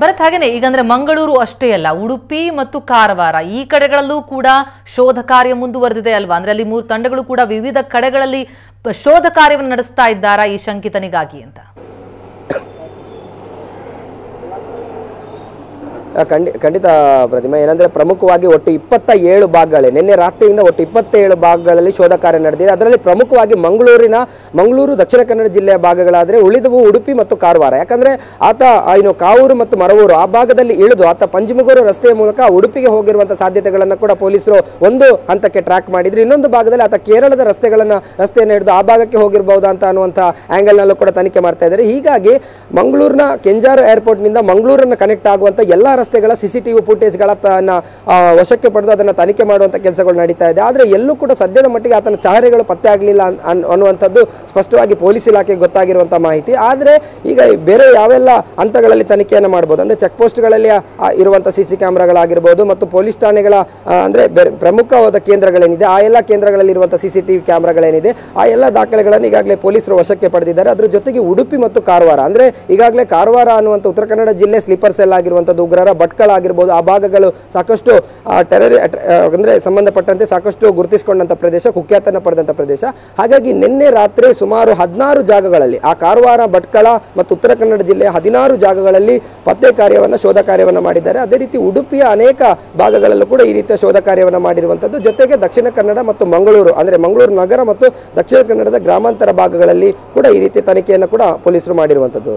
ಭರತ್ ಹಾಗೇನೆ ಈಗ ಅಂದ್ರೆ ಮಂಗಳೂರು ಅಷ್ಟೇ ಅಲ್ಲ, ಉಡುಪಿ ಮತ್ತು ಕಾರವಾರ ಈ ಕಡೆಗಳಲ್ಲೂ ಕೂಡ ಶೋಧ ಕಾರ್ಯ ಮುಂದುವರೆದಿದೆ ಅಲ್ವಾ? ಅಂದ್ರೆ ಅಲ್ಲಿ ಮೂರು ತಂಡಗಳು ಕೂಡ ವಿವಿಧ ಕಡೆಗಳಲ್ಲಿ ಶೋಧ ಕಾರ್ಯವನ್ನು ನಡೆಸ್ತಾ ಇದ್ದಾರಾ ಈ ಶಂಕಿತನಿಗಾಗಿ ಅಂತ? ಖಂಡಿ, ಖಂಡಿತ ಪ್ರತಿಮಾ. ಏನಂದ್ರೆ ಪ್ರಮುಖವಾಗಿ ಒಟ್ಟು ಇಪ್ಪತ್ತ ಏಳು ಭಾಗಗಳೇ ನಿನ್ನೆ ರಾತ್ರಿಯಿಂದ ಒಟ್ಟು ಇಪ್ಪತ್ತೇಳು ಭಾಗಗಳಲ್ಲಿ ಶೋಧ ಕಾರ್ಯ ನಡೆದಿದೆ. ಅದರಲ್ಲಿ ಪ್ರಮುಖವಾಗಿ ಮಂಗಳೂರಿನ, ಮಂಗಳೂರು ದಕ್ಷಿಣ ಕನ್ನಡ ಜಿಲ್ಲೆಯ ಭಾಗಗಳಾದ್ರೆ ಉಳಿದವು ಉಡುಪಿ ಮತ್ತು ಕಾರವಾರ. ಯಾಕಂದ್ರೆ ಆತ ಏನು ಕಾವೂರು ಮತ್ತು ಮರವೂರು ಆ ಭಾಗದಲ್ಲಿ ಇಳಿದು ಆತ ಪಂಜಮಗೂರು ರಸ್ತೆಯ ಮೂಲಕ ಉಡುಪಿಗೆ ಹೋಗಿರುವಂಥ ಸಾಧ್ಯತೆಗಳನ್ನು ಕೂಡ ಪೊಲೀಸರು ಒಂದು ಹಂತಕ್ಕೆ ಟ್ರ್ಯಾಕ್ ಮಾಡಿದ್ರು. ಇನ್ನೊಂದು ಭಾಗದಲ್ಲಿ ಆತ ಕೇರಳದ ರಸ್ತೆಗಳನ್ನು, ರಸ್ತೆಯನ್ನು ಹಿಡಿದು ಆ ಭಾಗಕ್ಕೆ ಹೋಗಿರಬಹುದು ಅಂತ ಅನ್ನುವಂಥ ಆ್ಯಂಗಲ್ನಲ್ಲೂ ಕೂಡ ತನಿಖೆ ಮಾಡ್ತಾ ಇದ್ದಾರೆ. ಹೀಗಾಗಿ ಮಂಗಳೂರಿನ ಕೆಂಜಾರು ಏರ್ಪೋರ್ಟ್ನಿಂದ ಮಂಗಳೂರನ್ನ ಕನೆಕ್ಟ್ ಆಗುವಂಥ ಎಲ್ಲಾ ರಸ್ತೆಗಳ ಸಿಸಿಟಿವಿ ಫುಟೇಜ್ಗಳ ವಶಕ್ಕೆ ಪಡೆದು ಅದನ್ನ ತನಿಖೆ ಮಾಡುವಂಥ ಕೆಲಸಗಳು ನಡೀತಾ ಇದೆ. ಆದರೆ ಎಲ್ಲೂ ಕೂಡ ಸದ್ಯದ ಮಟ್ಟಿಗೆ ಆತನ ಚಹರೆಗಳು ಪತ್ತೆ ಆಗಲಿಲ್ಲ ಅನ್ನುವಂಥದ್ದು ಸ್ಪಷ್ಟವಾಗಿ ಪೊಲೀಸ್ ಇಲಾಖೆಗೆ ಗೊತ್ತಾಗಿರುವಂಥ ಮಾಹಿತಿ. ಆದರೆ ಈಗ ಬೇರೆ ಯಾವೆಲ್ಲ ಹಂತಗಳಲ್ಲಿ ತನಿಖೆಯನ್ನು ಮಾಡ್ಬೋದು? ಅಂದರೆ ಚೆಕ್ ಪೋಸ್ಟ್ಗಳಲ್ಲಿ ಇರುವಂತ ಸಿ ಸಿ ಕ್ಯಾಮ್ರಾಗಳಾಗಿರ್ಬೋದು ಮತ್ತು ಪೊಲೀಸ್ ಠಾಣೆಗಳ ಅಂದರೆ ಪ್ರಮುಖವಾದ ಕೇಂದ್ರಗಳೇನಿದೆ, ಆ ಎಲ್ಲ ಕೇಂದ್ರಗಳಲ್ಲಿ ಇರುವಂಥ ಸಿ ಸಿ ಟಿವಿ ಕ್ಯಾಮ್ರಾಗಳೇನಿದೆ, ಆ ಎಲ್ಲ ದಾಖಲೆಗಳನ್ನು ಈಗಾಗಲೇ ಪೊಲೀಸರು ವಶಕ್ಕೆ ಪಡೆದಿದ್ದಾರೆ. ಅದರ ಜೊತೆಗೆ ಉಡುಪಿ ಮತ್ತು ಕಾರವಾರ, ಅಂದರೆ ಈಗಾಗಲೇ ಕಾರವಾರ ಅನ್ನುವಂಥ ಉತ್ತರ ಕನ್ನಡ ಜಿಲ್ಲೆ ಸ್ಲೀಪರ್ ಸೆಲ್ ಆಗಿರುವಂಥದ್ದು ಉಗ್ರರ ಭಟ್ಕಳ ಆಗಿರ್ಬೋದು ಆ ಭಾಗಗಳು ಸಾಕಷ್ಟು ಟೆರರಿ ಅಂದರೆ ಸಂಬಂಧಪಟ್ಟಂತೆ ಸಾಕಷ್ಟು ಗುರುತಿಸಿಕೊಂಡಂಥ ಪ್ರದೇಶ, ಕುಖ್ಯಾತನ ಪಡೆದಂಥ ಪ್ರದೇಶ. ಹಾಗಾಗಿ ನಿನ್ನೆ ರಾತ್ರಿ ಸುಮಾರು ಹದಿನಾರು ಜಾಗಗಳಲ್ಲಿ, ಆ ಕಾರವಾರ, ಭಟ್ಕಳ ಮತ್ತು ಉತ್ತರ ಕನ್ನಡ ಜಿಲ್ಲೆಯ ಹದಿನಾರು ಜಾಗಗಳಲ್ಲಿ ಪತ್ತೆ ಕಾರ್ಯವನ್ನು, ಶೋಧ ಕಾರ್ಯವನ್ನು ಮಾಡಿದ್ದಾರೆ. ಅದೇ ರೀತಿ ಉಡುಪಿಯ ಅನೇಕ ಭಾಗಗಳಲ್ಲೂ ಕೂಡ ಈ ರೀತಿಯ ಶೋಧ ಕಾರ್ಯವನ್ನು ಮಾಡಿರುವಂಥದ್ದು ಜೊತೆಗೆ ದಕ್ಷಿಣ ಕನ್ನಡ ಮತ್ತು ಮಂಗಳೂರು, ಅಂದರೆ ಮಂಗಳೂರು ನಗರ ಮತ್ತು ದಕ್ಷಿಣ ಕನ್ನಡದ ಗ್ರಾಮಾಂತರ ಭಾಗಗಳಲ್ಲಿ ಕೂಡ ಈ ರೀತಿ ತನಿಖೆಯನ್ನು ಕೂಡ ಪೊಲೀಸರು ಮಾಡಿರುವಂಥದ್ದು